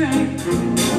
right.